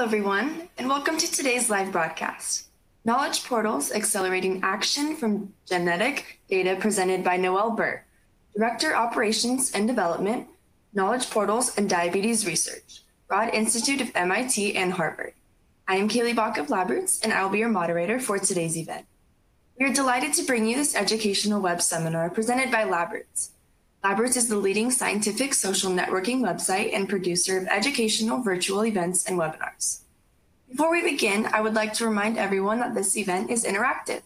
Hello, everyone, and welcome to today's live broadcast. Knowledge Portals Accelerating Action from Genetic Data presented by Noel Burtt, Director Operations and Development, Knowledge Portals and Diabetes Research, Broad Institute of MIT and Harvard. I am Kaylee Bach of LabRoots, and I will be your moderator for today's event. We are delighted to bring you this educational web seminar presented by LabRoots. LabRoots is the leading scientific social networking website and producer of educational virtual events and webinars. Before we begin, I would like to remind everyone that this event is interactive.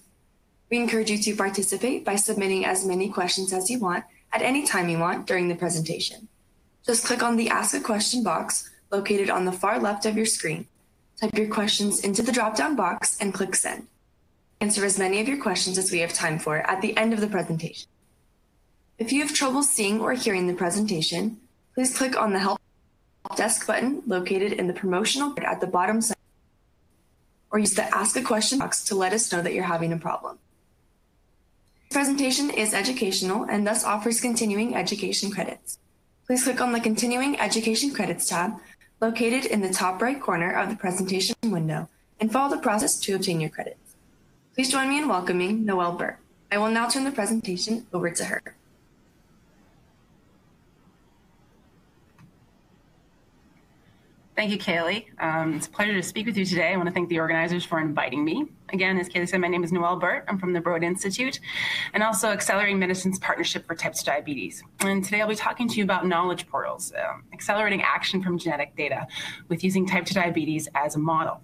We encourage you to participate by submitting as many questions as you want at any time you want during the presentation. Just click on the Ask a Question box located on the far left of your screen. Type your questions into the drop-down box and click Send. Answer as many of your questions as we have time for at the end of the presentation. If you have trouble seeing or hearing the presentation, please click on the Help Desk button located in the promotional at the bottom side, or use the Ask a Question box to let us know that you're having a problem. This presentation is educational and thus offers continuing education credits. Please click on the Continuing Education Credits tab located in the top right corner of the presentation window and follow the process to obtain your credits. Please join me in welcoming Noel Burtt. I will now turn the presentation over to her. Thank you, Kaylee. Um, it's a pleasure to speak with you today. I want to thank the organizers for inviting me. Again, as Kaylee said, my name is Noel Burtt. I'm from the Broad Institute and also Accelerating Medicines Partnership for Type 2 Diabetes. And today I'll be talking to you about knowledge portals, um, accelerating action from genetic data with using type 2 diabetes as a model.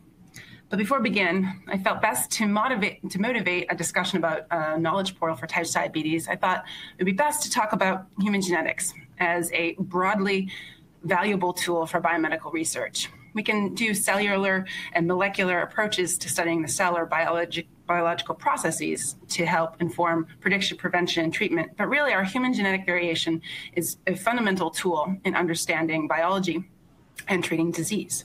But before I begin, I felt best to motivate to motivate a discussion about uh, knowledge portal for type 2 diabetes. I thought it would be best to talk about human genetics as a broadly valuable tool for biomedical research. We can do cellular and molecular approaches to studying the cell or biologic, biological processes to help inform prediction, prevention, and treatment. But really, our human genetic variation is a fundamental tool in understanding biology and treating disease.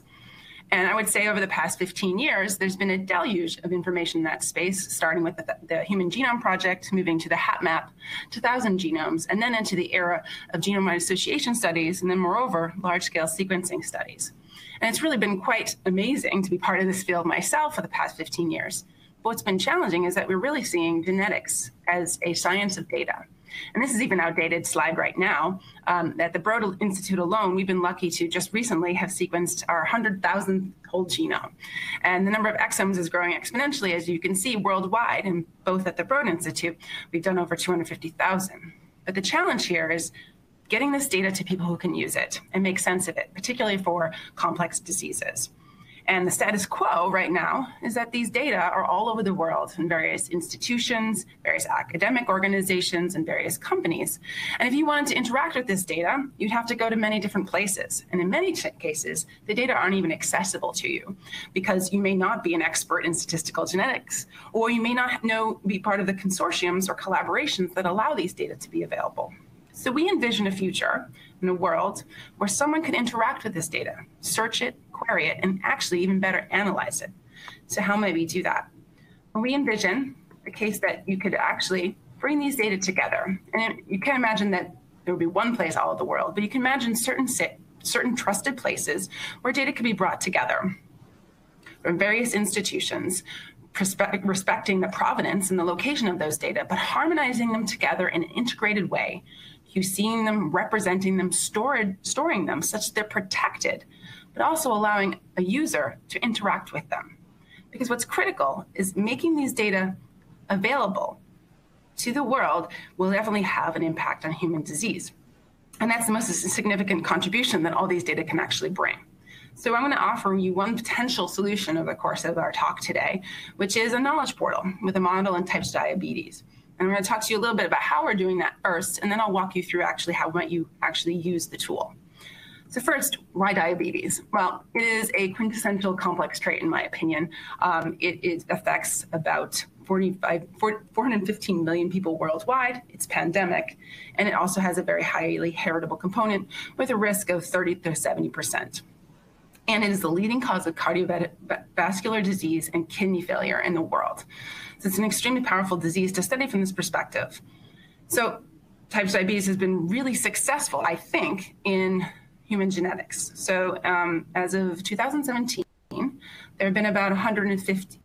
And I would say over the past 15 years, there's been a deluge of information in that space, starting with the, the Human Genome Project, moving to the HapMap to 1,000 genomes, and then into the era of genome-wide association studies, and then moreover, large-scale sequencing studies. And it's really been quite amazing to be part of this field myself for the past 15 years. But what's been challenging is that we're really seeing genetics as a science of data and this is even outdated slide right now, um, at the Broad Institute alone, we've been lucky to just recently have sequenced our 100,000th whole genome. And the number of exomes is growing exponentially, as you can see worldwide, and both at the Broad Institute, we've done over 250,000. But the challenge here is getting this data to people who can use it and make sense of it, particularly for complex diseases. And the status quo right now is that these data are all over the world in various institutions, various academic organizations, and various companies. And if you wanted to interact with this data, you'd have to go to many different places. And in many cases, the data aren't even accessible to you because you may not be an expert in statistical genetics, or you may not know be part of the consortiums or collaborations that allow these data to be available. So we envision a future in a world where someone could interact with this data, search it, query it, and actually even better analyze it. So how might we do that? Well, we envision a case that you could actually bring these data together. And you can imagine that there would be one place all over the world, but you can imagine certain certain trusted places where data could be brought together from various institutions, respecting the provenance and the location of those data, but harmonizing them together in an integrated way you seeing them, representing them, stored, storing them such that they're protected, but also allowing a user to interact with them. Because what's critical is making these data available to the world will definitely have an impact on human disease. And that's the most significant contribution that all these data can actually bring. So I'm going to offer you one potential solution over the course of our talk today, which is a knowledge portal with a model in type 2 diabetes. And I'm going to talk to you a little bit about how we're doing that first, and then I'll walk you through actually how might you actually use the tool. So first, why diabetes? Well, it is a quintessential complex trait, in my opinion. Um, it, it, affects about 45, 415 million people worldwide. It's pandemic, and it also has a very highly heritable component with a risk of 30 to 70 percent. And it is the leading cause of cardiovascular disease and kidney failure in the world. So it's an extremely powerful disease to study from this perspective. So type 2 diabetes has been really successful, I think, in human genetics. So um, as of 2017, there have been about 150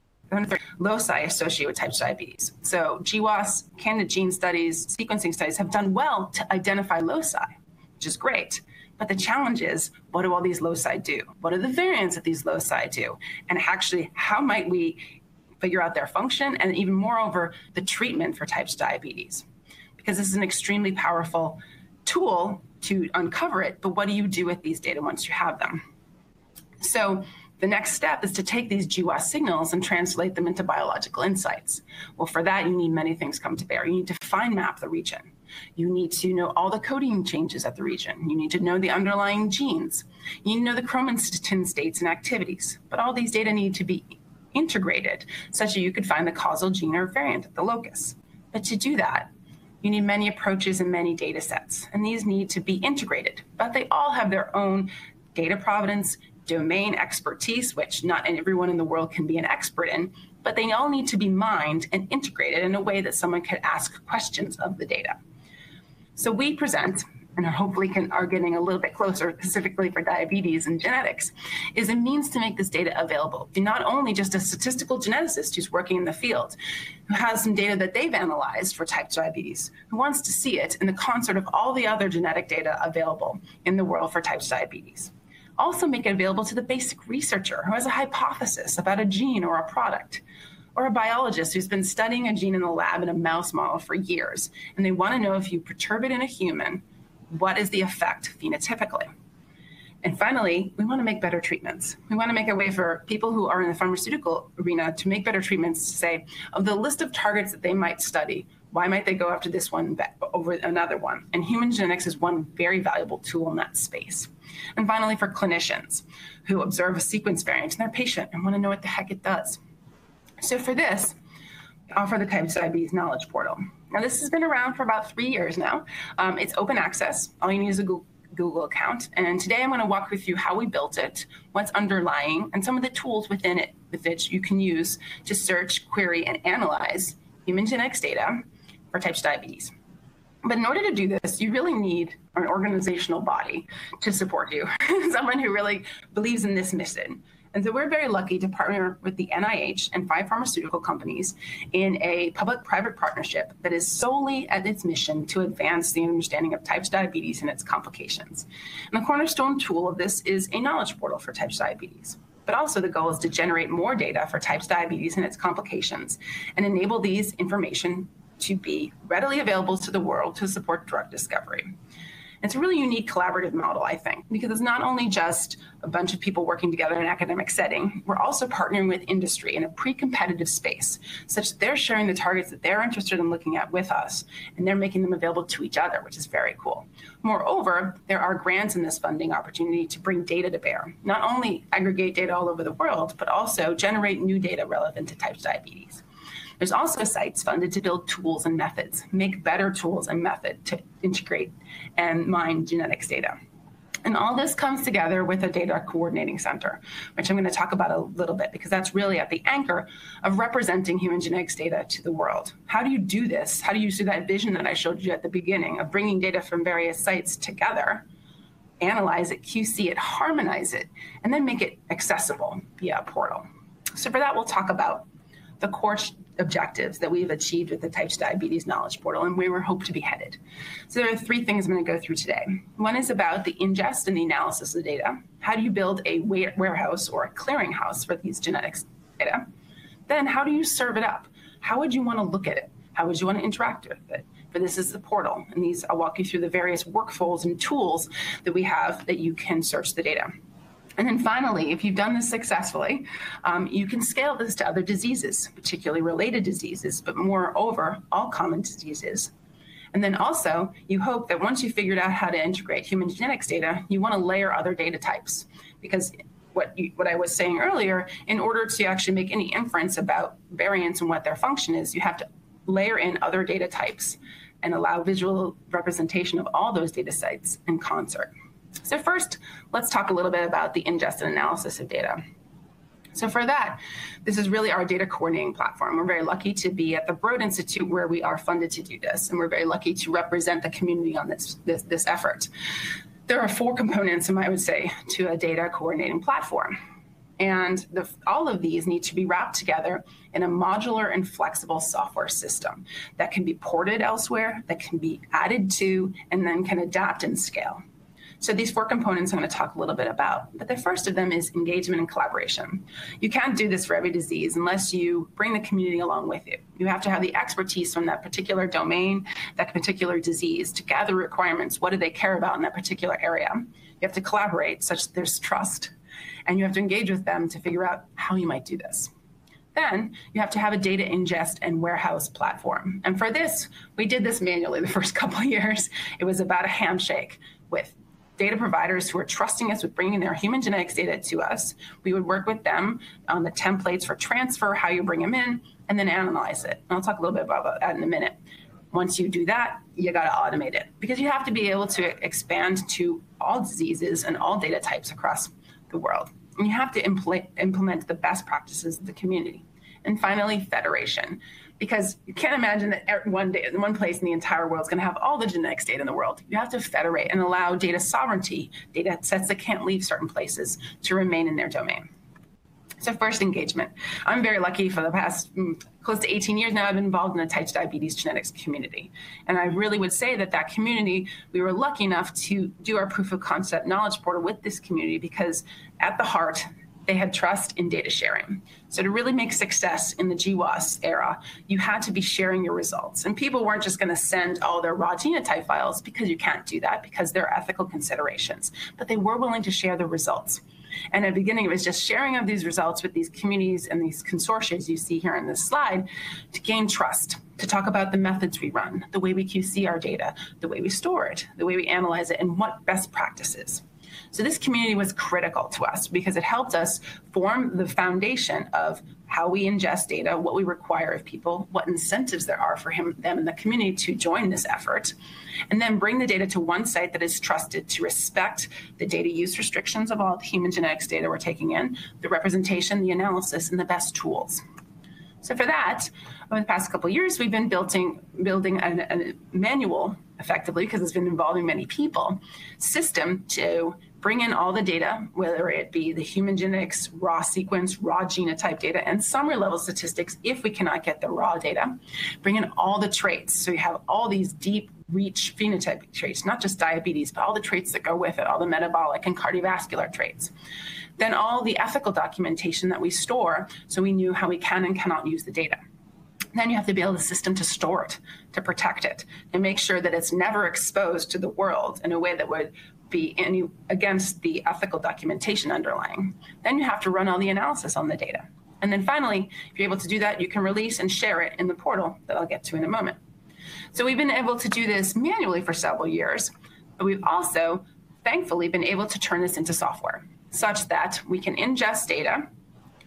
loci associated with type 2 diabetes. So GWAS, candidate gene studies, sequencing studies have done well to identify loci, which is great. But the challenge is, what do all these loci do? What are the variants that these loci do? And actually, how might we figure out their function and even moreover, the treatment for type 2 diabetes? Because this is an extremely powerful tool to uncover it, but what do you do with these data once you have them? So the next step is to take these GWAS signals and translate them into biological insights. Well, for that, you need many things come to bear. You need to fine map the region. You need to know all the coding changes at the region. You need to know the underlying genes. You need to know the chromatin states and activities. But all these data need to be integrated such that you could find the causal gene or variant at the locus. But to do that, you need many approaches and many data sets, and these need to be integrated, but they all have their own data provenance, domain expertise, which not everyone in the world can be an expert in, but they all need to be mined and integrated in a way that someone could ask questions of the data. So we present and hopefully can, are getting a little bit closer specifically for diabetes and genetics, is a means to make this data available to not only just a statistical geneticist who's working in the field, who has some data that they've analyzed for type 2 diabetes, who wants to see it in the concert of all the other genetic data available in the world for type 2 diabetes. Also make it available to the basic researcher who has a hypothesis about a gene or a product or a biologist who's been studying a gene in the lab in a mouse model for years, and they want to know if you perturb it in a human, what is the effect phenotypically? And finally, we want to make better treatments. We want to make a way for people who are in the pharmaceutical arena to make better treatments to say, of the list of targets that they might study, why might they go after this one over another one? And human genetics is one very valuable tool in that space. And finally, for clinicians who observe a sequence variant in their patient and want to know what the heck it does. So for this, offer the type 2 diabetes knowledge portal. Now, this has been around for about three years now. Um, it's open access. All you need is a Google, Google account. And today I'm going to walk with you how we built it, what's underlying, and some of the tools within it with which you can use to search, query, and analyze human genetics data for type 2 diabetes. But in order to do this, you really need an organizational body to support you, someone who really believes in this mission. And so we're very lucky to partner with the NIH and five pharmaceutical companies in a public private partnership that is solely at its mission to advance the understanding of type 2 diabetes and its complications. And the cornerstone tool of this is a knowledge portal for type 2 diabetes. But also, the goal is to generate more data for type 2 diabetes and its complications and enable these information to be readily available to the world to support drug discovery. It's a really unique collaborative model, I think, because it's not only just a bunch of people working together in an academic setting, we're also partnering with industry in a pre competitive space, such that they're sharing the targets that they're interested in looking at with us, and they're making them available to each other, which is very cool. Moreover, there are grants in this funding opportunity to bring data to bear, not only aggregate data all over the world, but also generate new data relevant to type diabetes. There's also sites funded to build tools and methods, make better tools and method to integrate and mine genetics data. And all this comes together with a data coordinating center, which I'm going to talk about a little bit because that's really at the anchor of representing human genetics data to the world. How do you do this? How do you see that vision that I showed you at the beginning of bringing data from various sites together, analyze it, QC it, harmonize it, and then make it accessible via a portal? So for that, we'll talk about the core objectives that we've achieved with the type 2 diabetes knowledge portal and where we hope to be headed. So there are three things I'm going to go through today. One is about the ingest and the analysis of the data. How do you build a warehouse or a clearinghouse for these genetics data? Then how do you serve it up? How would you want to look at it? How would you want to interact with it? But this is the portal, and these I'll walk you through the various workflows and tools that we have that you can search the data. And then finally, if you've done this successfully, um, you can scale this to other diseases, particularly related diseases, but moreover, all common diseases. And then also, you hope that once you've figured out how to integrate human genetics data, you want to layer other data types. Because what, you, what I was saying earlier, in order to actually make any inference about variants and what their function is, you have to layer in other data types and allow visual representation of all those data sites in concert. So first, let's talk a little bit about the ingest and analysis of data. So for that, this is really our data coordinating platform. We're very lucky to be at the Broad Institute where we are funded to do this, and we're very lucky to represent the community on this, this, this effort. There are four components, I would say, to a data coordinating platform. And the, all of these need to be wrapped together in a modular and flexible software system that can be ported elsewhere, that can be added to, and then can adapt and scale. So these four components I'm going to talk a little bit about. But the first of them is engagement and collaboration. You can't do this for every disease unless you bring the community along with you. You have to have the expertise from that particular domain, that particular disease to gather requirements. What do they care about in that particular area? You have to collaborate such that there's trust. And you have to engage with them to figure out how you might do this. Then you have to have a data ingest and warehouse platform. And for this, we did this manually the first couple years. It was about a handshake with data providers who are trusting us with bringing their human genetics data to us. We would work with them on the templates for transfer, how you bring them in, and then analyze it. And I'll talk a little bit about that in a minute. Once you do that, you got to automate it because you have to be able to expand to all diseases and all data types across the world. And you have to impl- implement the best practices of the community. And finally, federation because you can't imagine that one day, one place in the entire world is going to have all the genetics data in the world. You have to federate and allow data sovereignty, data sets that can't leave certain places to remain in their domain. So first engagement. I'm very lucky for the past mm, close to 18 years now, I've been involved in the type 2 diabetes genetics community. And I really would say that that community, we were lucky enough to do our proof of concept knowledge portal with this community because at the heart, they had trust in data sharing. So to really make success in the GWAS era, you had to be sharing your results. And people weren't just going to send all their raw genotype files because you can't do that because there are ethical considerations, but they were willing to share the results. And at the beginning, it was just sharing of these results with these communities and these consortia you see here in this slide to gain trust, to talk about the methods we run, the way we QC our data, the way we store it, the way we analyze it, and what best practices. So this community was critical to us because it helped us form the foundation of how we ingest data, what we require of people, what incentives there are for him, them in the community to join this effort, and then bring the data to one site that is trusted to respect the data use restrictions of all the human genetics data we're taking in, the representation, the analysis, and the best tools. So for that, over the past couple years, we've been building building a manual effectively because it's been involving many people system to bring in all the data, whether it be the human genetics, raw sequence, raw genotype data, and summary level statistics if we cannot get the raw data. Bring in all the traits. So you have all these deep reach phenotypic traits, not just diabetes, but all the traits that go with it, all the metabolic and cardiovascular traits. Then all the ethical documentation that we store so we knew how we can and cannot use the data. Then you have to build a system to store it, to protect it, and make sure that it's never exposed to the world in a way that would be any against the ethical documentation underlying. Then you have to run all the analysis on the data. And then finally, if you're able to do that, you can release and share it in the portal that I'll get to in a moment. So we've been able to do this manually for several years, but we've also thankfully been able to turn this into software such that we can ingest data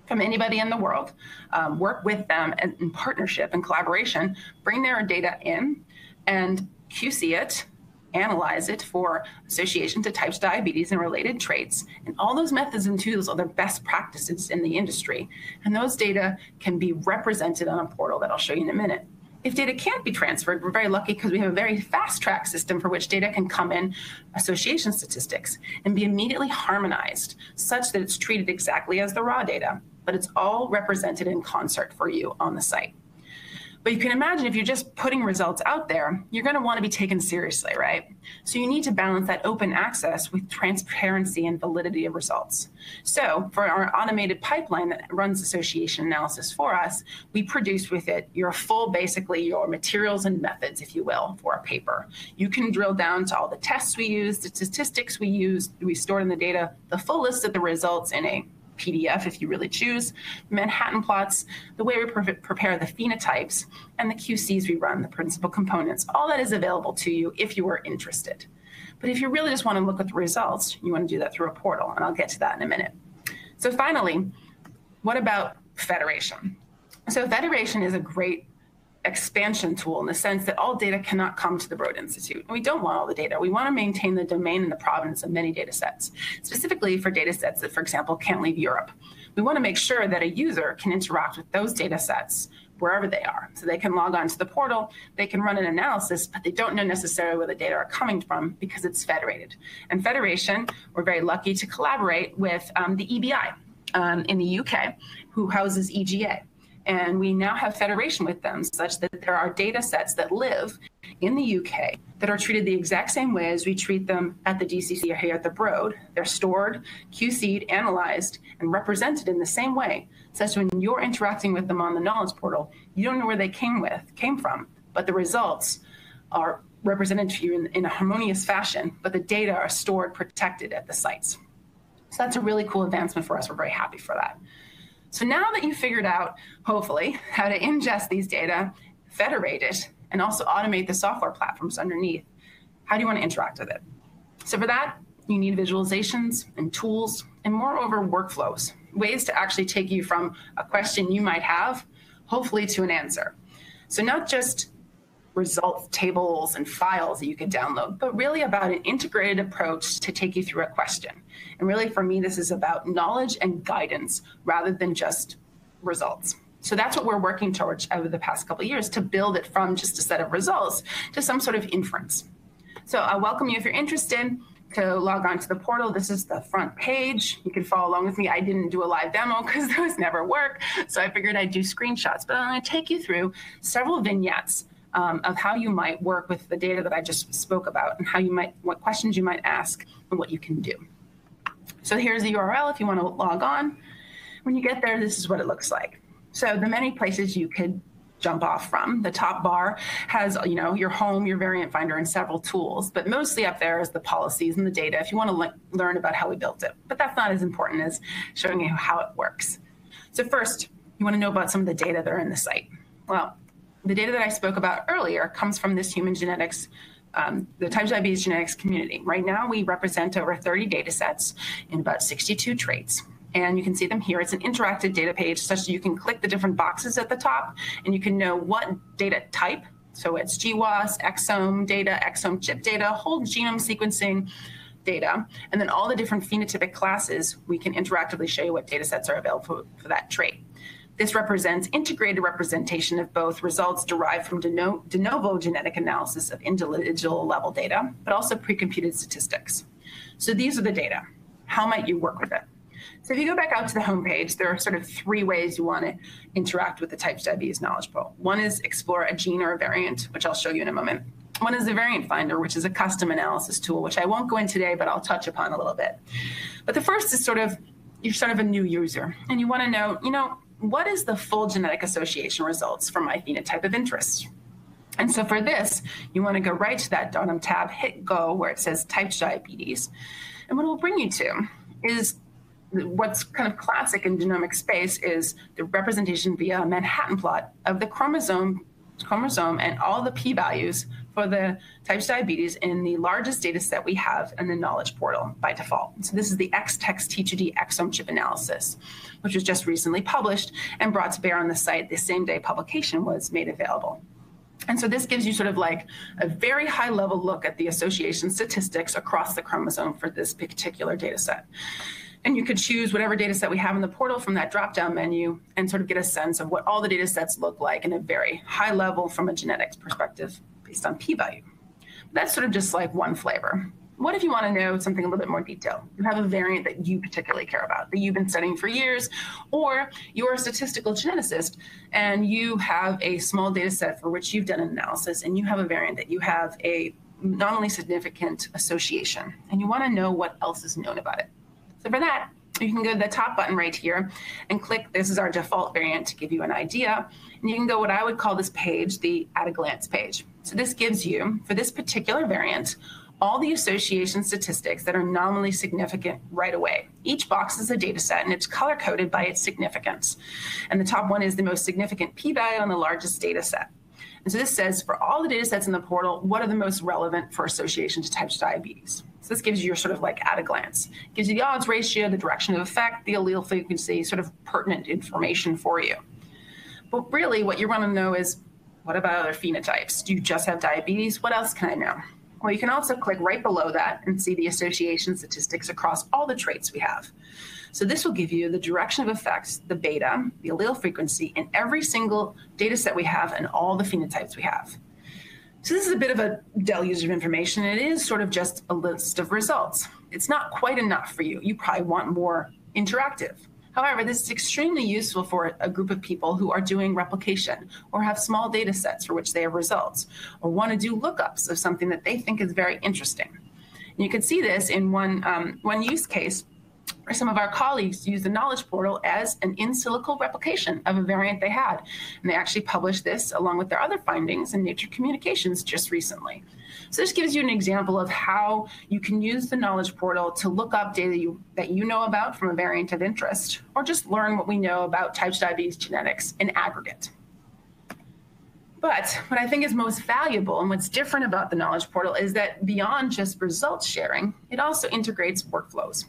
from anybody in the world, um, work with them in partnership and collaboration, bring their data in and QC it analyze it for association to type 2 diabetes and related traits. And all those methods and tools are the best practices in the industry. And those data can be represented on a portal that I'll show you in a minute. If data can't be transferred, we're very lucky because we have a very fast track system for which data can come in association statistics and be immediately harmonized such that it's treated exactly as the raw data, but it's all represented in concert for you on the site. But you can imagine if you're just putting results out there, you're going to want to be taken seriously, right? So you need to balance that open access with transparency and validity of results. So for our automated pipeline that runs association analysis for us, we produce with it your full, basically your materials and methods, if you will, for a paper. You can drill down to all the tests we use, the statistics we use, we stored in the data, the full list of the results in a PDF if you really choose, Manhattan plots, the way we pre prepare the phenotypes, and the QCs we run, the principal components. All that is available to you if you are interested. But if you really just want to look at the results, you want to do that through a portal, and I'll get to that in a minute. So finally, what about federation? So federation is a great expansion tool in the sense that all data cannot come to the Broad Institute. And we don't want all the data. We want to maintain the domain and the provenance of many data sets, specifically for data sets that, for example, can't leave Europe. We want to make sure that a user can interact with those data sets wherever they are. So they can log on to the portal, they can run an analysis, but they don't know necessarily where the data are coming from because it's federated. And federation, we're very lucky to collaborate with um, the EBI, um, in the UK who houses EGA. And we now have federation with them such that there are data sets that live in the UK that are treated the exact same way as we treat them at the DCC or here at the Broad. They're stored, QC'd, analyzed, and represented in the same way, such when you're interacting with them on the knowledge portal, you don't know where they came with came from, but the results are represented to you in, in a harmonious fashion, but the data are stored, protected at the sites. So that's a really cool advancement for us. We're very happy for that. So now that you've figured out, hopefully, how to ingest these data, federate it, and also automate the software platforms underneath, how do you want to interact with it? So for that, you need visualizations and tools, and moreover, workflows, ways to actually take you from a question you might have, hopefully, to an answer. So not just results tables and files that you could download, but really about an integrated approach to take you through a question. And really, for me, this is about knowledge and guidance rather than just results. So that's what we're working towards over the past couple of years to build it from just a set of results to some sort of inference. So I welcome you if you're interested to log on to the portal. This is the front page. You can follow along with me. I didn't do a live demo because those never work. So I figured I'd do screenshots, but I'm going to take you through several vignettes um, of how you might work with the data that I just spoke about and how you might, what questions you might ask and what you can do. So here's the URL if you want to log on. When you get there, this is what it looks like. So the many places you could jump off from. The top bar has, you know, your home, your variant finder, and several tools, but mostly up there is the policies and the data if you want to le learn about how we built it. But that's not as important as showing you how it works. So first, you want to know about some of the data that are in the site. Well, the data that I spoke about earlier comes from this human genetics, um, the type 2 diabetes genetics community. Right now, we represent over 30 data sets in about 62 traits. And you can see them here. It's an interactive data page such that you can click the different boxes at the top and you can know what data type. So it's GWAS, exome data, exome chip data, whole genome sequencing data, and then all the different phenotypic classes, we can interactively show you what data sets are available for, for that trait. This represents integrated representation of both results derived from de, no, de novo genetic analysis of individual level data, but also pre-computed statistics. So these are the data. How might you work with it? So if you go back out to the homepage, there are sort of three ways you want to interact with the type diabetes knowledge portal. One is explore a gene or a variant, which I'll show you in a moment. One is the variant finder, which is a custom analysis tool, which I won't go in today, but I'll touch upon a little bit. But the first is sort of you're sort of a new user and you want to know, you know, what is the full genetic association results for my phenotype of interest? And so for this, you want to go right to that bottom tab, hit go where it says type 2 diabetes. And what it will bring you to is what's kind of classic in genomic space is the representation via Manhattan plot of the chromosome chromosome and all the p-values for the type 2 diabetes in the largest data set we have in the knowledge portal by default. So this is the ExTexT2D exome chip analysis, which was just recently published and brought to bear on the site the same day publication was made available. And so this gives you sort of like a very high level look at the association statistics across the chromosome for this particular data set. And you could choose whatever data set we have in the portal from that drop down menu and sort of get a sense of what all the data sets look like in a very high level from a genetics perspective based on p value. That's sort of just like one flavor. What if you want to know something a little bit more detailed? You have a variant that you particularly care about, that you've been studying for years, or you're a statistical geneticist and you have a small data set for which you've done an analysis and you have a variant that you have a not only significant association and you want to know what else is known about it. So for that, you can go to the top button right here and click this is our default variant to give you an idea. And you can go what I would call this page, the at a glance page. So this gives you, for this particular variant, all the association statistics that are nominally significant right away. Each box is a data set and it's color coded by its significance. And the top one is the most significant p-value on the largest data set. And so this says for all the data sets in the portal, what are the most relevant for association to type 2 diabetes? So this gives you your sort of like at a glance. It gives you the odds ratio, the direction of effect, the allele frequency, sort of pertinent information for you. But really what you want to know is what about other phenotypes? Do you just have diabetes? What else can I know? Well, you can also click right below that and see the association statistics across all the traits we have. So this will give you the direction of effects, the beta, the allele frequency in every single data set we have and all the phenotypes we have. So this is a bit of a deluge of information. It is sort of just a list of results. It's not quite enough for you. You probably want more interactive. However, this is extremely useful for a group of people who are doing replication or have small data sets for which they have results or want to do lookups of something that they think is very interesting. And you can see this in one, um, one use case where some of our colleagues used the knowledge portal as an in silico replication of a variant they had. And they actually published this along with their other findings in Nature Communications just recently. So this gives you an example of how you can use the knowledge portal to look up data you, that you know about from a variant of interest, or just learn what we know about type 2 diabetes genetics in aggregate. But what I think is most valuable and what's different about the knowledge portal is that beyond just results sharing, it also integrates workflows.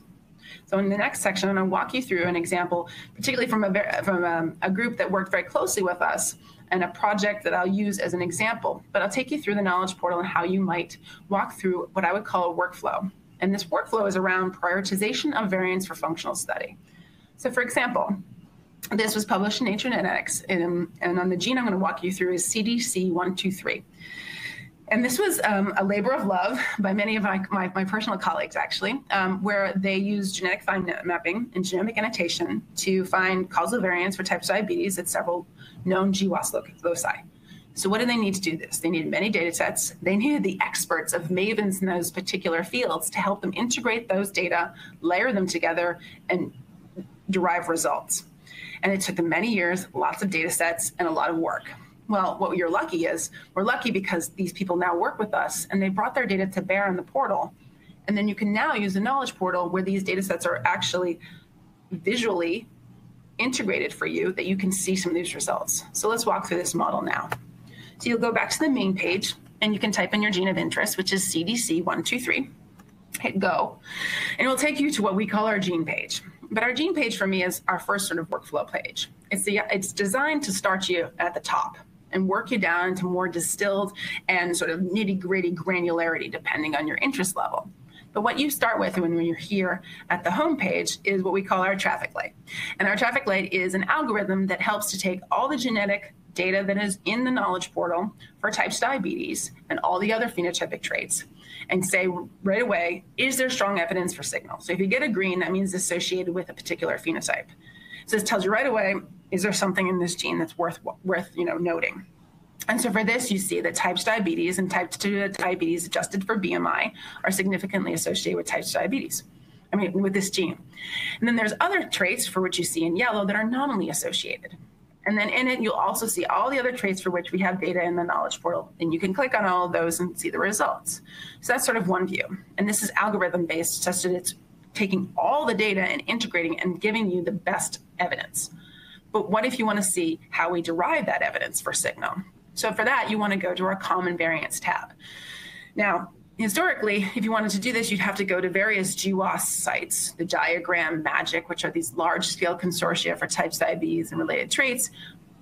So in the next section, I'm going to walk you through an example, particularly from a, from a, a group that worked very closely with us and a project that I'll use as an example. But I'll take you through the knowledge portal and how you might walk through what I would call a workflow. And this workflow is around prioritization of variants for functional study. So for example, this was published in Nature Genetics, and, and on the gene I'm going to walk you through is CDC123. And this was um, a labor of love by many of my, my, my personal colleagues, actually, um, where they used genetic fine mapping and genomic annotation to find causal variants for type 2 diabetes at several known GWAS loci. So what do they need to do this? They needed many data sets. They needed the experts of mavens in those particular fields to help them integrate those data, layer them together, and derive results. And it took them many years, lots of data sets, and a lot of work. Well, what you're lucky is we're lucky because these people now work with us and they brought their data to bear in the portal. And then you can now use the knowledge portal where these data sets are actually visually integrated for you that you can see some of these results. So let's walk through this model now. So you'll go back to the main page and you can type in your gene of interest, which is CDC123. Hit go, and it will take you to what we call our gene page. But our gene page for me is our first sort of workflow page. It's the it's designed to start you at the top and work you down into more distilled and sort of nitty gritty granularity depending on your interest level. But what you start with when you're here at the homepage is what we call our traffic light. And our traffic light is an algorithm that helps to take all the genetic data that is in the knowledge portal for types diabetes and all the other phenotypic traits and say right away, is there strong evidence for signal? So if you get a green, that means associated with a particular phenotype. So this tells you right away, is there something in this gene that's worth worth you know noting? And so for this, you see that type 2 diabetes and type 2 diabetes adjusted for BMI are significantly associated with type 2 diabetes. I mean, with this gene. And then there's other traits for which you see in yellow that are nominally associated. And then in it, you'll also see all the other traits for which we have data in the knowledge portal. And you can click on all of those and see the results. So that's sort of one view. And this is algorithm based, such that it's taking all the data and integrating and giving you the best evidence. But what if you want to see how we derive that evidence for signal? So for that, you want to go to our common variants tab. Now, historically, if you wanted to do this, you'd have to go to various GWAS sites, the Diagram, Magic, which are these large scale consortia for types diabetes and related traits,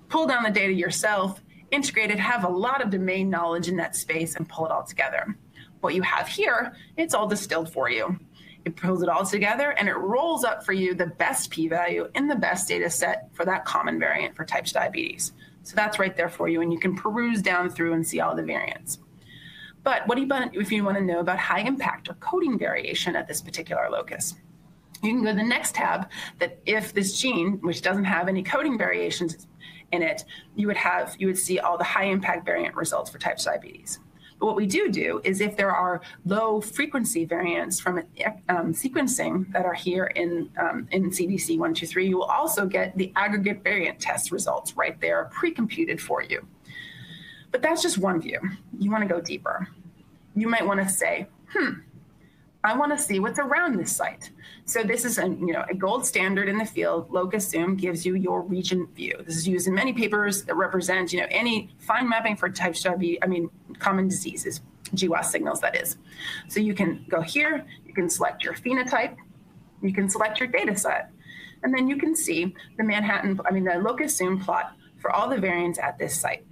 pull down the data yourself, integrate it, have a lot of domain knowledge in that space, and pull it all together. What you have here, it's all distilled for you. It pulls it all together and it rolls up for you the best p value in the best data set for that common variant for types diabetes. So that's right there for you, and you can peruse down through and see all the variants. But what you if you want to know about high impact or coding variation at this particular locus? You can go to the next tab that if this gene, which doesn't have any coding variations in it, you would have you would see all the high impact variant results for type 2 diabetes. But what we do do is if there are low frequency variants from um, sequencing that are here in, um, in CDC 123, you will also get the aggregate variant test results right there pre-computed for you. But that's just one view. You want to go deeper. You might want to say, hmm, I want to see what's around this site. So this is a you know a gold standard in the field. LocusZoom gives you your region view. This is used in many papers that represent you know any fine mapping for type B. I mean common diseases, GWAS signals that is. So you can go here. You can select your phenotype. You can select your data set, and then you can see the Manhattan. I mean the LocusZoom plot for all the variants at this site.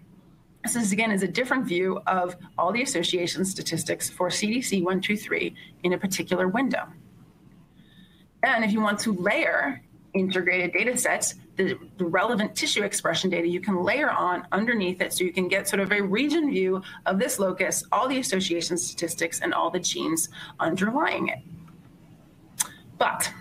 This is again is a different view of all the association statistics for CDC 123 in a particular window. And if you want to layer integrated data sets, the, the, relevant tissue expression data you can layer on underneath it so you can get sort of a region view of this locus, all the association statistics, and all the genes underlying it. But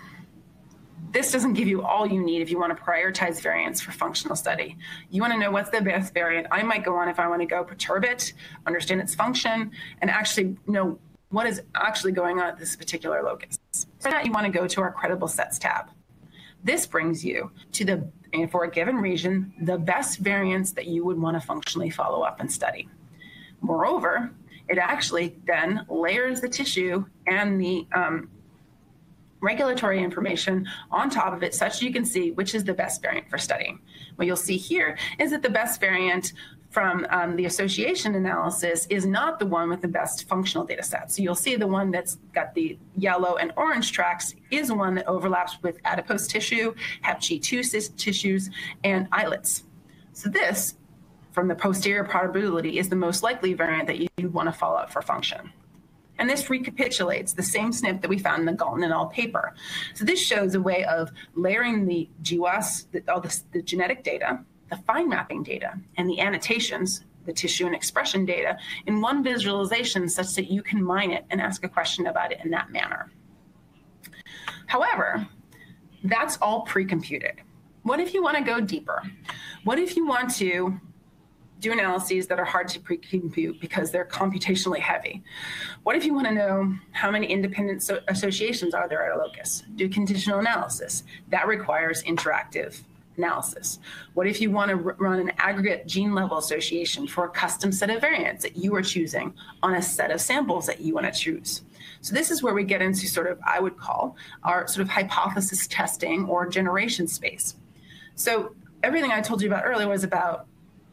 this doesn't give you all you need if you want to prioritize variants for functional study. You want to know what's the best variant. I might go on if I want to go perturb it, understand its function, and actually know what is actually going on at this particular locus. For that, you want to go to our credible sets tab. This brings you to the, for a given region, the best variants that you would want to functionally follow up and study. Moreover, it actually then layers the tissue and the um, regulatory information on top of it such that you can see which is the best variant for studying. What you'll see here is that the best variant from um, the association analysis is not the one with the best functional data set. So you'll see the one that's got the yellow and orange tracks is one that overlaps with adipose tissue, HepG2 tissues, and islets. So this, from the posterior probability, is the most likely variant that you want to follow up for function. And this recapitulates the same SNP that we found in the Gaulton et al. paper. So this shows a way of layering the GWAS, the, all the, the genetic data, the fine mapping data, and the annotations, the tissue and expression data, in one visualization such that you can mine it and ask a question about it in that manner. However, that's all pre-computed. What if you want to go deeper? What if you want to do analyses that are hard to pre-compute because they're computationally heavy. What if you want to know how many independent so associations are there at a locus? Do conditional analysis. That requires interactive analysis. What if you want to run an aggregate gene level association for a custom set of variants that you are choosing on a set of samples that you want to choose? So this is where we get into sort of, I would call our sort of hypothesis testing or generation space. So everything I told you about earlier was about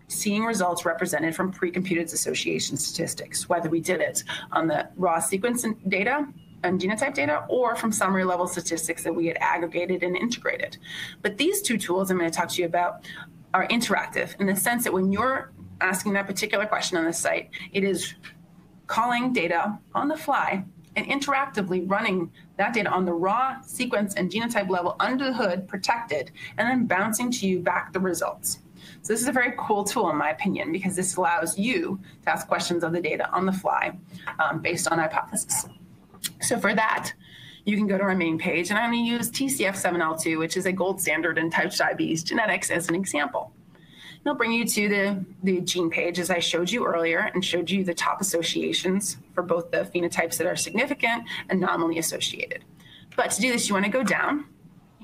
seeing results represented from pre-computed association statistics, whether we did it on the raw sequence data and genotype data or from summary level statistics that we had aggregated and integrated. But these two tools I'm going to talk to you about are interactive in the sense that when you're asking that particular question on the site, it is calling data on the fly and interactively running that data on the raw sequence and genotype level under the hood, protected, and then bouncing to you back the results. So this is a very cool tool, in my opinion, because this allows you to ask questions of the data on the fly um, based on hypothesis. So for that, you can go to our main page, and I'm going to use TCF7L2, which is a gold standard in type 2 diabetes genetics, as an example. It'll bring you to the, the gene page, as I showed you earlier, and showed you the top associations for both the phenotypes that are significant and nominally associated. But to do this, you want to go down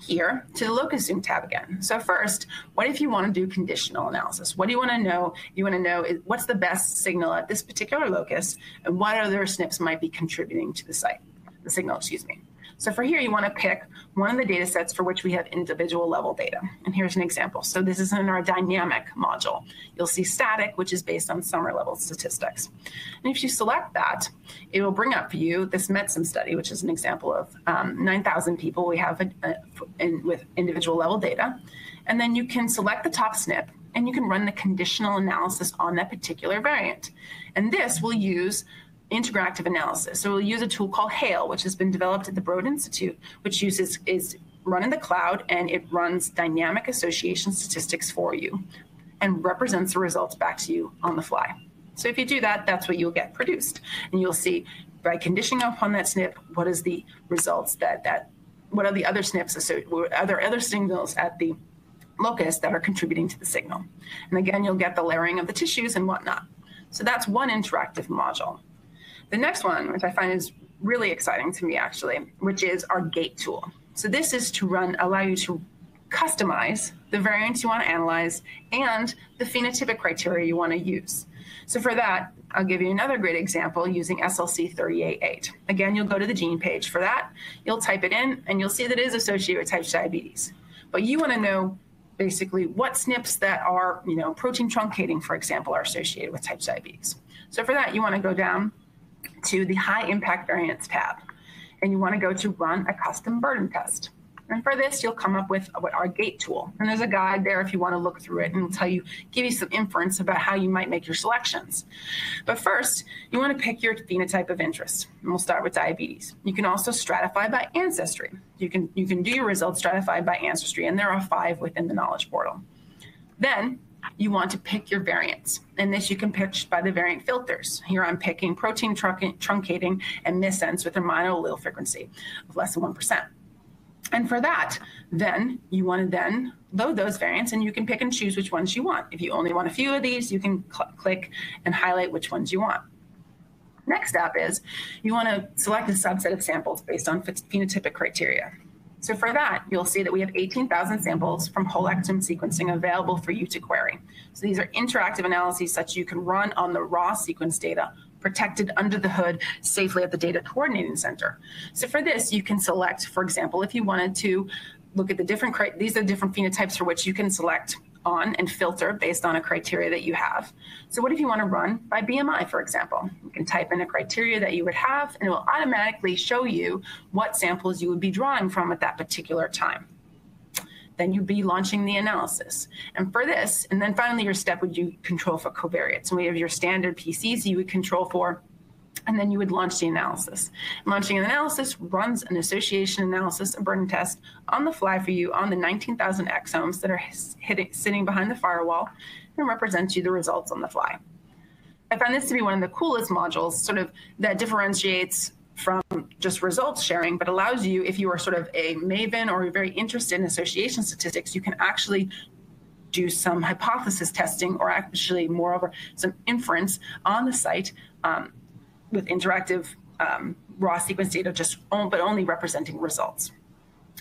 here to the locus zoom tab again. So first, what if you want to do conditional analysis? What do you want to know? You want to know what's the best signal at this particular locus and what other SNPs might be contributing to the site, the signal, excuse me. So for here, you want to pick one of the data sets for which we have individual level data. And here's an example. So this is in our dynamic module. You'll see static, which is based on summary level statistics. And if you select that, it will bring up for you this METSIM study, which is an example of um, 9,000 people we have a, a, in, with individual level data. And then you can select the top SNP and you can run the conditional analysis on that particular variant. And this will use interactive analysis. So we'll use a tool called HAIL, which has been developed at the Broad Institute, which uses is run in the cloud and it runs dynamic association statistics for you and represents the results back to you on the fly. So if you do that, that's what you'll get produced. And you'll see by conditioning upon that SNP, what is the results that that what are the other SNPs, are there other signals at the locus that are contributing to the signal? And again, you'll get the layering of the tissues and whatnot. So that's one interactive module. The next one, which I find is really exciting to me actually, which is our GAIT tool. So this is to run, allow you to customize the variants you want to analyze and the phenotypic criteria you want to use. So for that, I'll give you another great example using SLC30A8. Again, you'll go to the gene page for that. You'll type it in and you'll see that it is associated with type diabetes. But you want to know basically what SNPs that are, you know, protein truncating, for example, are associated with type diabetes. So for that, you want to go down to the high impact variants tab. And you want to go to run a custom burden test. And for this, you'll come up with what our GAIT tool. And there's a guide there if you want to look through it and it'll tell you, give you some inference about how you might make your selections. But first, you want to pick your phenotype of interest. And we'll start with diabetes. You can also stratify by ancestry. You can, you can do your results stratified by ancestry, and there are five within the knowledge portal. Then you want to pick your variants. And this you can pick by the variant filters. Here I'm picking protein truncating and missense with a minor allele frequency of less than 1%. And for that, then you want to then load those variants and you can pick and choose which ones you want. If you only want a few of these, you can cl click and highlight which ones you want. Next step is you want to select a subset of samples based on phenotypic criteria. So for that, you'll see that we have 18,000 samples from whole exome sequencing available for you to query. So these are interactive analyses such you can run on the raw sequence data protected under the hood safely at the data coordinating center. So for this, you can select, for example, if you wanted to look at the different, these are different phenotypes for which you can select on and filter based on a criteria that you have. So what if you want to run by BMI, for example? You can type in a criteria that you would have, and it will automatically show you what samples you would be drawing from at that particular time. Then you'd be launching the analysis. And for this, and then finally your step would you control for covariates. And we have your standard PCs you would control for and then you would launch the analysis. Launching an analysis runs an association analysis, a burden test on the fly for you on the 19,000 exomes that are hitting, sitting behind the firewall and represents you the results on the fly. I find this to be one of the coolest modules, sort of that differentiates from just results sharing, but allows you, if you are sort of a maven or very interested in association statistics, you can actually do some hypothesis testing or actually moreover some inference on the site um, with interactive um, raw sequence data, just but only representing results.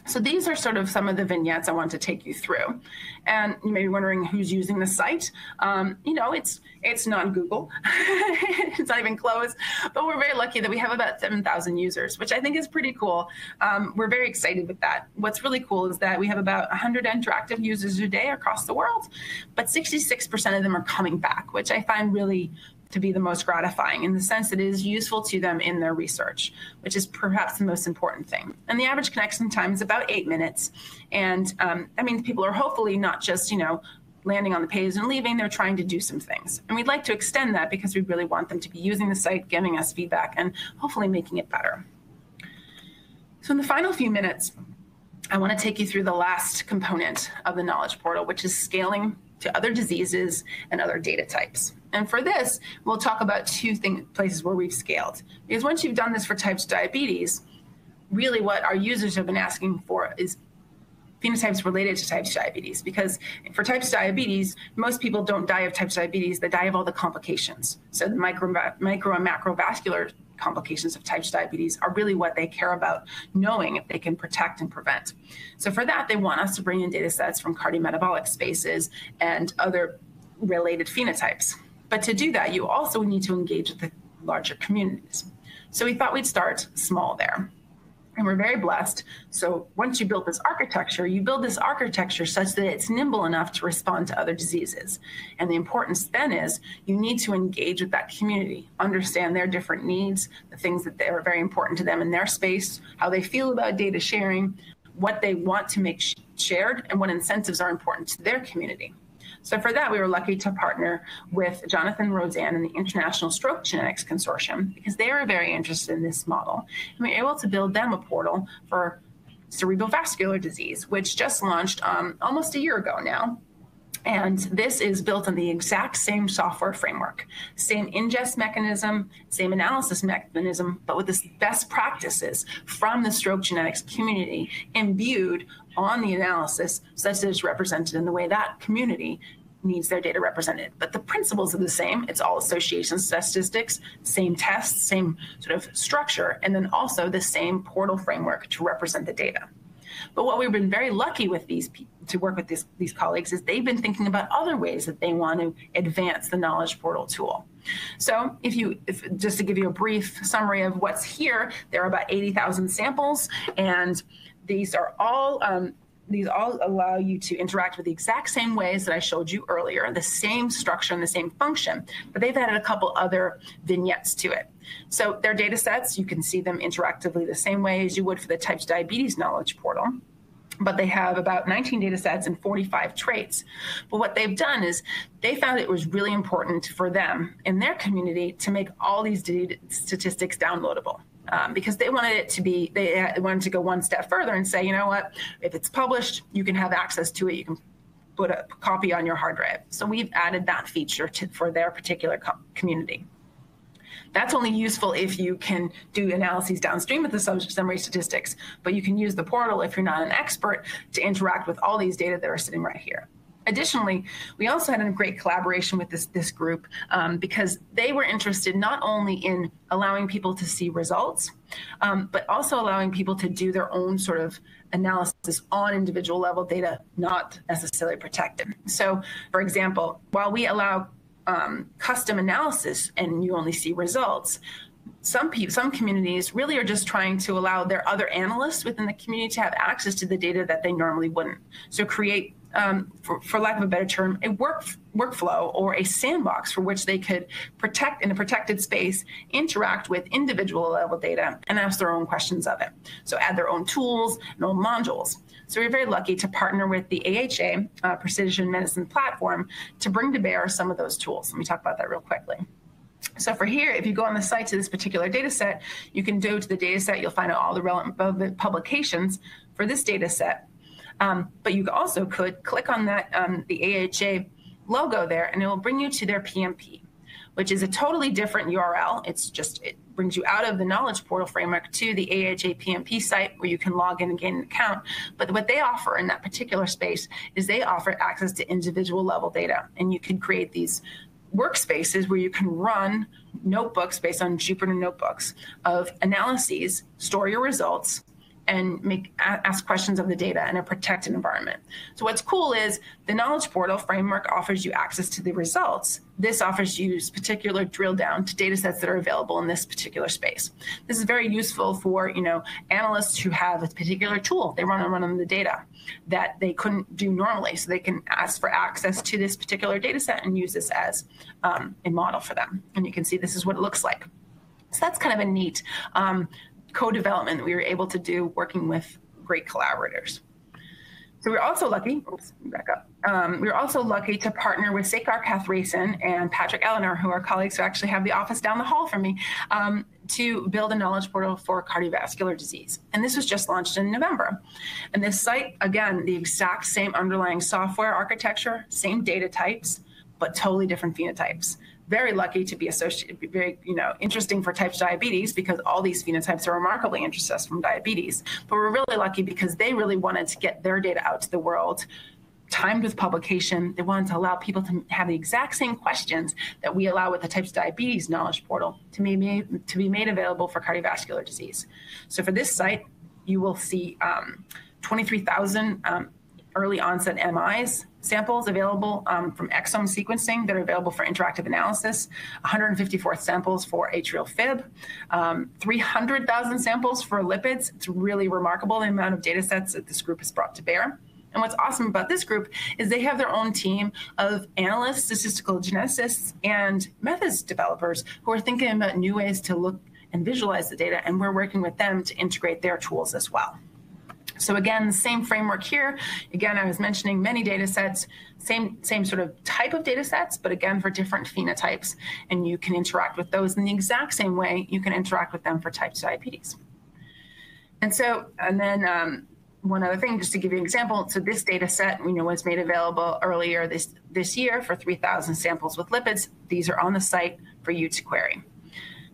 So these are sort of some of the vignettes I want to take you through. And you may be wondering who's using the site. Um, you know, it's it's not Google. it's not even close. But we're very lucky that we have about 7,000 users, which I think is pretty cool. Um, we're very excited with that. What's really cool is that we have about 100 interactive users a day across the world, but 66% of them are coming back, which I find really to be the most gratifying in the sense that it is useful to them in their research, which is perhaps the most important thing. And the average connection time is about eight minutes. And um, I mean, people are hopefully not just, you know, landing on the page and leaving, they're trying to do some things. And we'd like to extend that because we really want them to be using the site, giving us feedback, and hopefully making it better. So in the final few minutes, I want to take you through the last component of the knowledge portal, which is scaling to other diseases and other data types. And for this, we'll talk about two thing, places where we've scaled. Because once you've done this for types diabetes, really what our users have been asking for is phenotypes related to types diabetes. Because for types diabetes, most people don't die of types diabetes, they die of all the complications. So the micro, micro and macrovascular complications of types diabetes are really what they care about knowing if they can protect and prevent. So for that, they want us to bring in data sets from cardiometabolic spaces and other related phenotypes. But to do that, you also need to engage with the larger communities. So we thought we'd start small there. And we're very blessed. So once you build this architecture, you build this architecture such that it's nimble enough to respond to other diseases. And the importance then is you need to engage with that community, understand their different needs, the things that are very important to them in their space, how they feel about data sharing, what they want to make shared, and what incentives are important to their community. So for that, we were lucky to partner with Jonathan Rosand and the International Stroke Genetics Consortium because they were very interested in this model. And we were able to build them a portal for cerebrovascular disease, which just launched um, almost a year ago now. And this is built on the exact same software framework, same ingest mechanism, same analysis mechanism, but with the best practices from the stroke genetics community imbued on the analysis such that it's represented in the way that community needs their data represented. But the principles are the same. It's all association statistics, same tests, same sort of structure, and then also the same portal framework to represent the data. But what we've been very lucky with these people to work with these, these colleagues is they've been thinking about other ways that they want to advance the knowledge portal tool. So if you, if, just to give you a brief summary of what's here, there are about 80,000 samples and these are all um, these all allow you to interact with the exact same ways that I showed you earlier, the same structure and the same function, but they've added a couple other vignettes to it. So their data sets, you can see them interactively the same way as you would for the types diabetes knowledge portal but they have about 19 data sets and 45 traits. But what they've done is they found it was really important for them in their community to make all these statistics downloadable um, because they wanted it to be they wanted to go one step further and say you know what? If it's published you can have access to it. You can put a copy on your hard drive. So we've added that feature to, for their particular community. That's only useful if you can do analyses downstream of the summary statistics, but you can use the portal if you're not an expert to interact with all these data that are sitting right here. Additionally, we also had a great collaboration with this, this group um, because they were interested not only in allowing people to see results, um, but also allowing people to do their own sort of analysis on individual level data, not necessarily protected. So, for example, while we allow um, custom analysis and you only see results, some people, some communities really are just trying to allow their other analysts within the community to have access to the data that they normally wouldn't. So create um, for, for, lack of a better term, a work workflow or a sandbox for which they could protect in a protected space, interact with individual level data, and ask their own questions of it. So add their own tools and own modules. So we're very lucky to partner with the AHA uh, Precision Medicine Platform to bring to bear some of those tools. Let me talk about that real quickly. So for here, if you go on the site to this particular data set, you can go to the data set, you'll find out all the relevant publications for this data set um, but you also could click on that um, the AHA logo there, and it will bring you to their PMP, which is a totally different URL. It's just it brings you out of the Knowledge Portal framework to the AHA PMP site where you can log in and gain an account. But what they offer in that particular space is they offer access to individual level data, and you can create these workspaces where you can run notebooks based on Jupyter notebooks of analyses, store your results, and make ask questions of the data in a protected environment. So what's cool is the knowledge portal framework offers you access to the results. This offers you particular drill down to data sets that are available in this particular space. This is very useful for you know analysts who have a particular tool they run and run on the data that they couldn't do normally. So they can ask for access to this particular data set and use this as um, a model for them. And you can see this is what it looks like. So that's kind of a neat um, co-development that we were able to do working with great collaborators. So we are also lucky, oops, back up. Um, we are also lucky to partner with Sekar Kathiresan and Patrick Ellinor, who are colleagues who actually have the office down the hall from me, um, to build a knowledge portal for cardiovascular disease. And this was just launched in November. And this site, again, the exact same underlying software architecture, same data types, but totally different phenotypes very lucky to be associated, very, you know, interesting for type 2 diabetes because all these phenotypes are remarkably interested us from diabetes. But we're really lucky because they really wanted to get their data out to the world timed with publication. They wanted to allow people to have the exact same questions that we allow with the types diabetes knowledge portal to be made, to be made available for cardiovascular disease. So for this site, you will see um, 23,000 um, early onset MIs samples available um, from exome sequencing that are available for interactive analysis, 154 samples for atrial fib, um, 300,000 samples for lipids. It's really remarkable the amount of data sets that this group has brought to bear. And what's awesome about this group is they have their own team of analysts, statistical geneticists, and methods developers who are thinking about new ways to look and visualize the data. And we're working with them to integrate their tools as well. So again, same framework here. Again, I was mentioning many data sets, same, same sort of type of data sets, but again, for different phenotypes. And you can interact with those in the exact same way you can interact with them for type 2 diabetes. And so, and then um, one other thing, just to give you an example, so this data set you know, was made available earlier this, this year for 3,000 samples with lipids. These are on the site for you to query.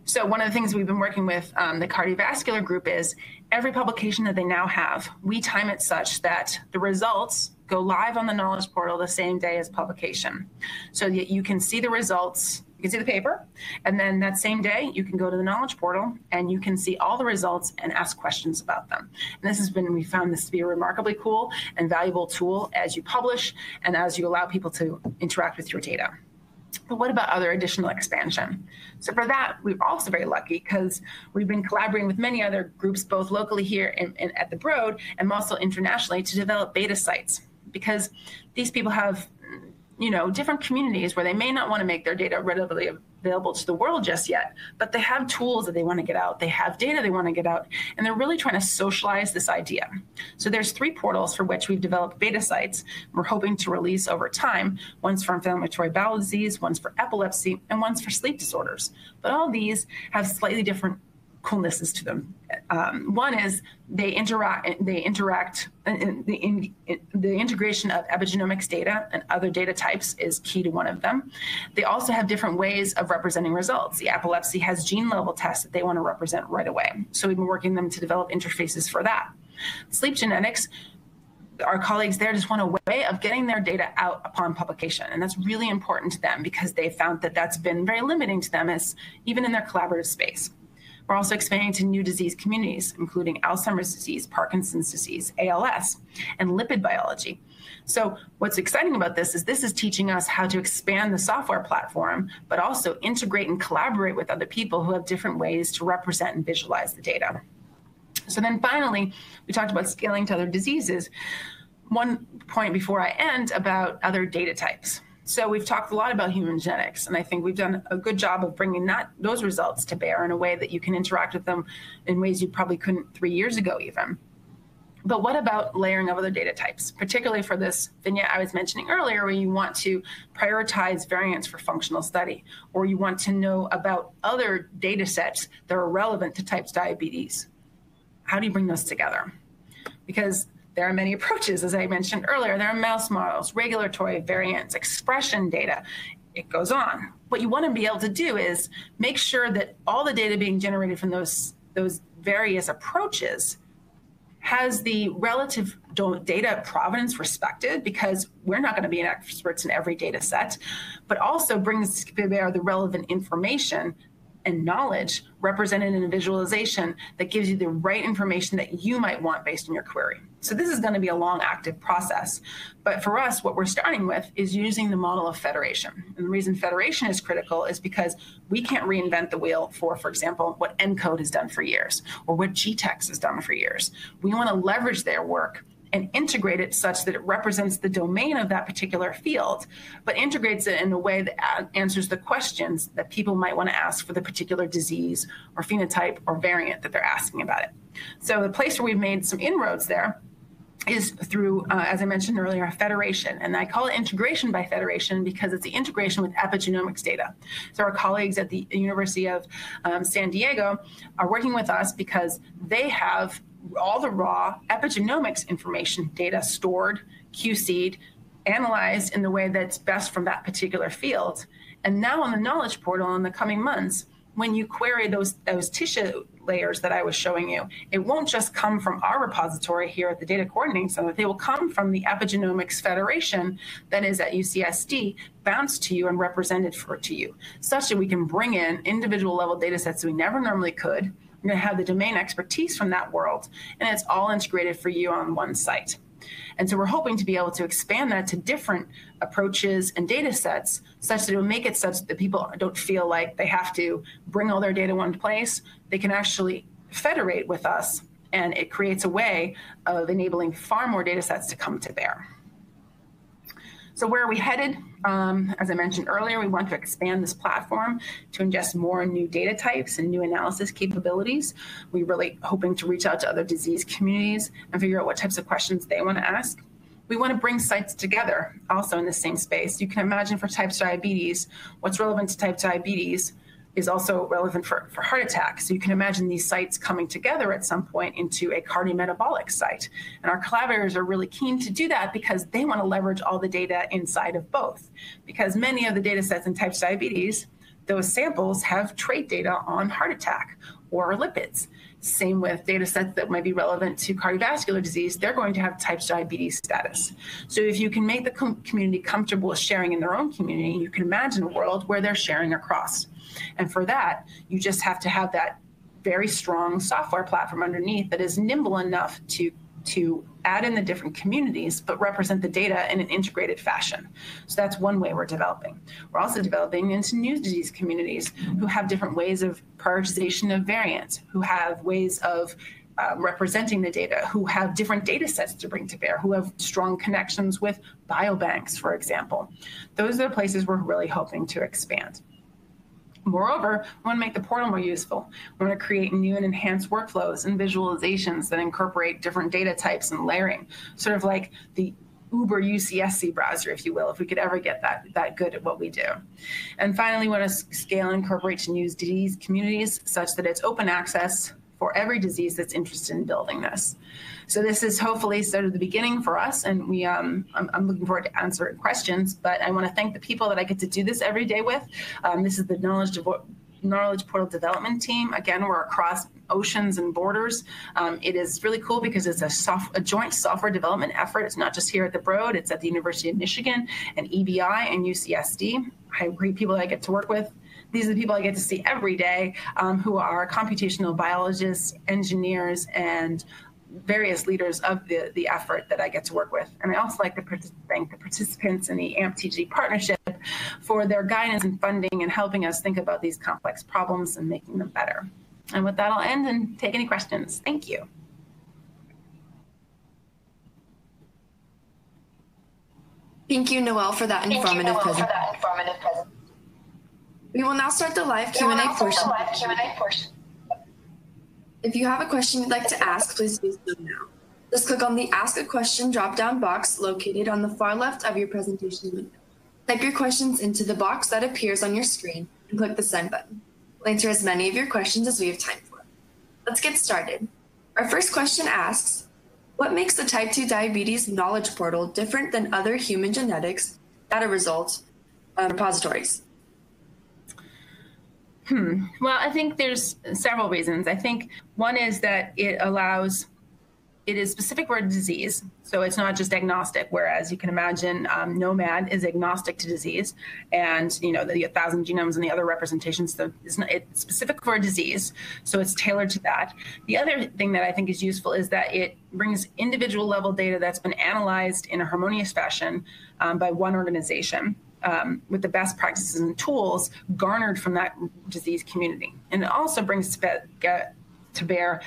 So one of the things we've been working with um, the cardiovascular group is every publication that they now have, we time it such that the results go live on the knowledge portal the same day as publication. So that you can see the results, you can see the paper, and then that same day you can go to the knowledge portal and you can see all the results and ask questions about them. And this has been, we found this to be a remarkably cool and valuable tool as you publish and as you allow people to interact with your data. But what about other additional expansion? So for that, we're also very lucky because we've been collaborating with many other groups, both locally here and, at the Broad, and also internationally, to develop beta sites. Because these people have you know, different communities where they may not want to make their data readily available to the world just yet, but they have tools that they want to get out. They have data they want to get out, and they're really trying to socialize this idea. So there's three portals for which we've developed beta sites. We're hoping to release over time. One's for inflammatory bowel disease, one's for epilepsy, and one's for sleep disorders. But all these have slightly different coolnesses to them. Um, one is they interact. They interact. In the, in, in, the integration of epigenomics data and other data types is key to one of them. They also have different ways of representing results. The epilepsy has gene level tests that they want to represent right away. So we've been working them to develop interfaces for that. Sleep genetics our colleagues there just want a way of getting their data out upon publication. And that's really important to them because they found that that's been very limiting to them as even in their collaborative space. We're also expanding to new disease communities, including Alzheimer's disease, Parkinson's disease, ALS, and lipid biology. So, what's exciting about this is this is teaching us how to expand the software platform, but also integrate and collaborate with other people who have different ways to represent and visualize the data. So, then finally, we talked about scaling to other diseases. One point before I end about other data types. So we've talked a lot about human genetics, and I think we've done a good job of bringing that those results to bear in a way that you can interact with them in ways you probably couldn't three years ago, even. But what about layering of other data types, particularly for this vignette I was mentioning earlier, where you want to prioritize variants for functional study, or you want to know about other data sets that are relevant to types diabetes? How do you bring those together? Because there are many approaches, as I mentioned earlier. There are mouse models, regulatory variants, expression data. It goes on. What you want to be able to do is make sure that all the data being generated from those, those various approaches has the relative data provenance respected because we're not going to be experts in every data set, but also brings to bear the relevant information and knowledge represented in a visualization that gives you the right information that you might want based on your query. So this is going to be a long active process. But for us, what we're starting with is using the model of federation. And the reason federation is critical is because we can't reinvent the wheel for, for example, what ENCODE has done for years or what GTEx has done for years. We want to leverage their work and integrate it such that it represents the domain of that particular field, but integrates it in a way that uh, answers the questions that people might want to ask for the particular disease or phenotype or variant that they're asking about it. So the place where we've made some inroads there is through, uh, as I mentioned earlier, a federation. And I call it integration by federation because it's the integration with epigenomics data. So our colleagues at the University of um, San Diego are working with us because they have all the raw epigenomics information data stored, QC'd, analyzed in the way that's best from that particular field. And now on the knowledge portal in the coming months, when you query those those tissue layers that I was showing you, it won't just come from our repository here at the Data Coordinating Center. They will come from the Epigenomics Federation that is at UCSD, bounced to you and represented for to you, such that we can bring in individual level data sets we never normally could We're going to have the domain expertise from that world, and it's all integrated for you on one site. And so we're hoping to be able to expand that to different approaches and data sets such that it will make it such that people don't feel like they have to bring all their data one place. They can actually federate with us, and it creates a way of enabling far more data sets to come to bear. So where are we headed? Um, as I mentioned earlier, we want to expand this platform to ingest more new data types and new analysis capabilities. We're really hoping to reach out to other disease communities and figure out what types of questions they want to ask. We want to bring sites together also in the same space. You can imagine for type 2 diabetes, what's relevant to type diabetes is also relevant for, for heart attack. So you can imagine these sites coming together at some point into a cardiometabolic site. And our collaborators are really keen to do that because they want to leverage all the data inside of both. Because many of the data sets in type diabetes, those samples have trait data on heart attack or lipids. Same with data sets that might be relevant to cardiovascular disease, they're going to have type diabetes status. So if you can make the com- community comfortable with sharing in their own community, you can imagine a world where they're sharing across. And for that, you just have to have that very strong software platform underneath that is nimble enough to to add in the different communities but represent the data in an integrated fashion. So that's one way we're developing. We're also developing into new disease communities who have different ways of prioritization of variants, who have ways of uh, representing the data, who have different data sets to bring to bear, who have strong connections with biobanks, for example. Those are the places we're really hoping to expand. Moreover, we want to make the portal more useful. We want to create new and enhanced workflows and visualizations that incorporate different data types and layering, sort of like the Uber UCSC browser, if you will, if we could ever get that, that good at what we do. And finally, we want to scale and incorporate to news disease communities such that it's open access for every disease that's interested in building this. So this is hopefully sort of the beginning for us, and we um, I'm, I'm looking forward to answering questions. But I want to thank the people that I get to do this every day with. Um, this is the knowledge knowledge portal development team. Again, we're across oceans and borders. Um, it is really cool because it's a, soft, a joint software development effort. It's not just here at the Broad, it's at the University of Michigan and EBI and UCSD. I great people that I get to work with. These are the people I get to see every day um, who are computational biologists, engineers, and various leaders of the, the effort that I get to work with. And I also like to thank the participants in the AMP-TG partnership for their guidance and funding and helping us think about these complex problems and making them better. And with that, I'll end and take any questions. Thank you. Thank you, Noel, for that informative presentation. We will now start the live Q&A portion. portion. If you have a question you'd like to ask, please do so now. Just click on the Ask a Question drop-down box located on the far left of your presentation window. Type your questions into the box that appears on your screen and click the Send button. We'll answer as many of your questions as we have time for. Let's get started. Our first question asks, what makes the type 2 diabetes knowledge portal different than other human genetics data results uh, repositories? Hmm. Well, I think there's several reasons. I think one is that it allows it is specific for a disease, so it's not just agnostic. Whereas you can imagine, um, gnomAD is agnostic to disease, and you know the, thousand genomes and the other representations. So it's, not, it's specific for a disease, so it's tailored to that. The other thing that I think is useful is that it brings individual level data that's been analyzed in a harmonious fashion um, by one organization um, with the best practices and tools garnered from that disease community. And it also brings to, to bear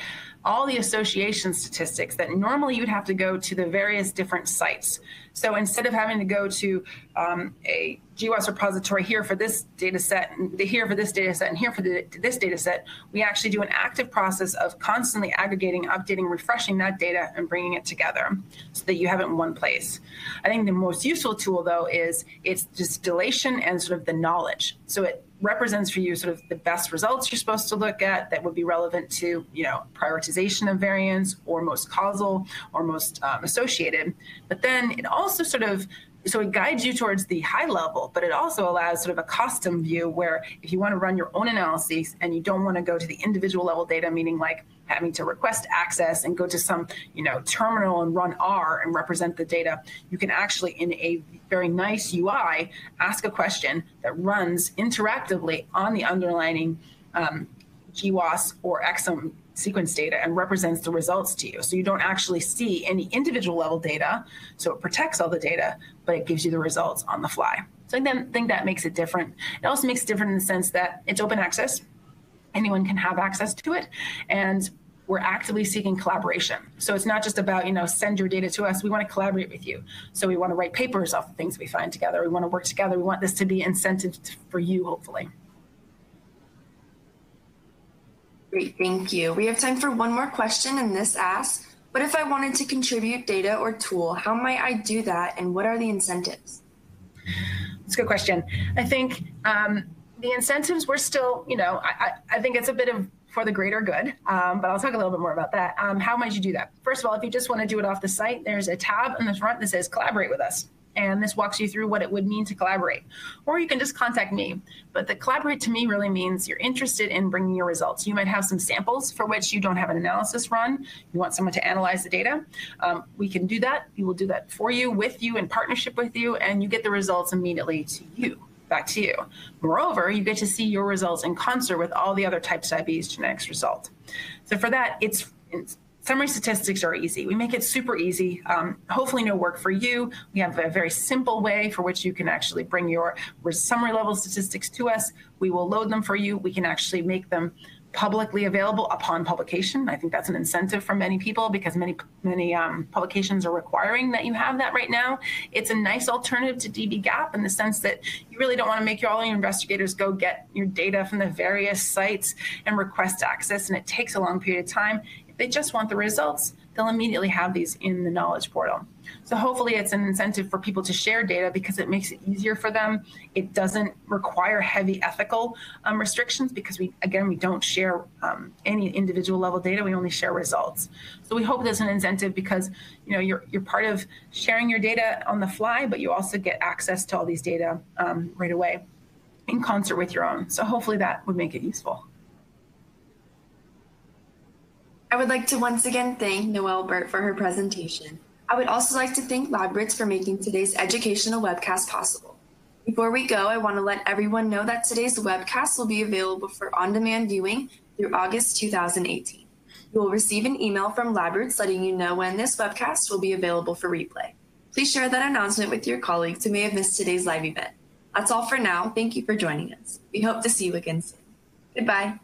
all the association statistics that normally you'd have to go to the various different sites. So instead of having to go to um, a GWAS repository here for this data set, and here for this data set, and here for the, this data set, we actually do an active process of constantly aggregating, updating, refreshing that data and bringing it together so that you have it in one place. I think the most useful tool, though, is its distillation and sort of the knowledge. So it represents for you sort of the best results you're supposed to look at that would be relevant to, you know, prioritization of variants or most causal or most um, associated. But then it also sort of so it guides you towards the high level, but it also allows sort of a custom view where if you want to run your own analyses and you don't want to go to the individual level data, meaning like having to request access and go to some, you know, terminal and run R and represent the data, you can actually in a very nice UI ask a question that runs interactively on the underlining um, GWAS or exome sequence data and represents the results to you. So you don't actually see any individual level data. So it protects all the data, but it gives you the results on the fly. So I think that makes it different. It also makes it different in the sense that it's open access. Anyone can have access to it. And we're actively seeking collaboration. So it's not just about, you know, send your data to us. We want to collaborate with you. So we want to write papers off the things we find together. We want to work together. We want this to be incentive for you, hopefully. Great, thank you. We have time for one more question, and this asks, what if I wanted to contribute data or tool? How might I do that, and what are the incentives? That's a good question. I think um, the incentives, we're still, you know, I, I, think it's a bit of for the greater good, um, but I'll talk a little bit more about that. Um, how might you do that? First of all, if you just want to do it off the site, there's a tab in the front that says collaborate with us and this walks you through what it would mean to collaborate. Or you can just contact me. But the collaborate to me really means you're interested in bringing your results. You might have some samples for which you don't have an analysis run. You want someone to analyze the data. Um, we can do that. We will do that for you, with you, in partnership with you, and you get the results immediately to you back to you. Moreover, you get to see your results in concert with all the other types of diabetes genetics result. So for that, it's, it's Summary statistics are easy. We make it super easy. Um, hopefully, no work for you. We have a very simple way for which you can actually bring your summary level statistics to us. We will load them for you. We can actually make them publicly available upon publication. I think that's an incentive for many people because many many um, publications are requiring that you have that right now. It's a nice alternative to dbGaP in the sense that you really don't want to make your, all your investigators go get your data from the various sites and request access, and it takes a long period of time they just want the results, they'll immediately have these in the knowledge portal. So hopefully it's an incentive for people to share data because it makes it easier for them. It doesn't require heavy ethical um, restrictions because we, again, we don't share um, any individual level data. We only share results. So we hope there's an incentive because, you know, you're, you're part of sharing your data on the fly, but you also get access to all these data um, right away in concert with your own. So hopefully that would make it useful. I would like to once again thank Noel Burtt for her presentation. I would also like to thank LabRoots for making today's educational webcast possible. Before we go, I want to let everyone know that today's webcast will be available for on-demand viewing through August 2018. You will receive an email from LabRoots letting you know when this webcast will be available for replay. Please share that announcement with your colleagues who may have missed today's live event. That's all for now. Thank you for joining us. We hope to see you again soon. Goodbye.